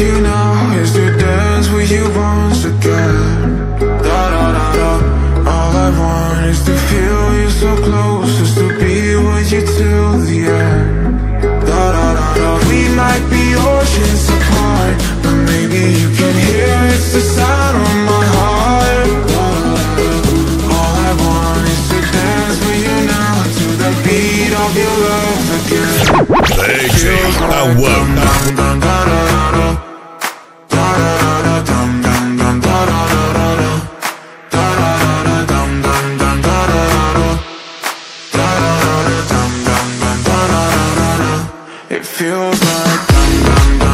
you now is to dance with you once again. Da da da da. All I want is to feel you so close, just to be with you till the end. Da da da da. We might be oceans apart, but maybe you can hear it's the sound of my heart. Da da da da. All I want is to dance with you now to the beat of your love again. DJ Alok. It feels like dum dum dum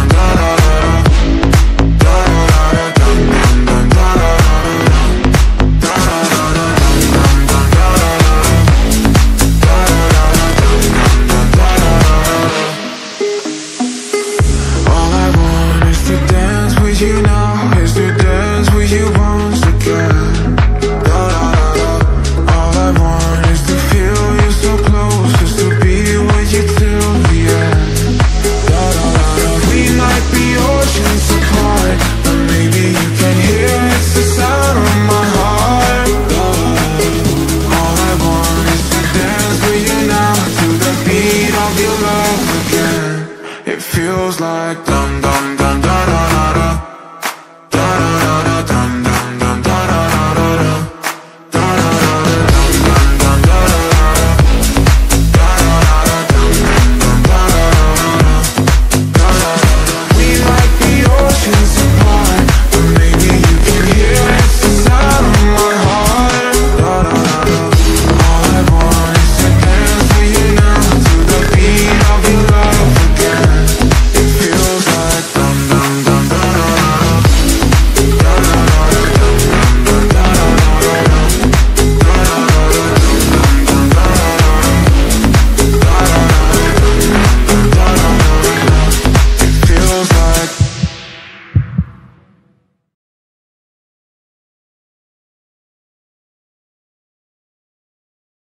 but maybe you can hear it's the sound of my heart. All I want is to dance with you now to the beat of your love again. It feels like dum dum dum dum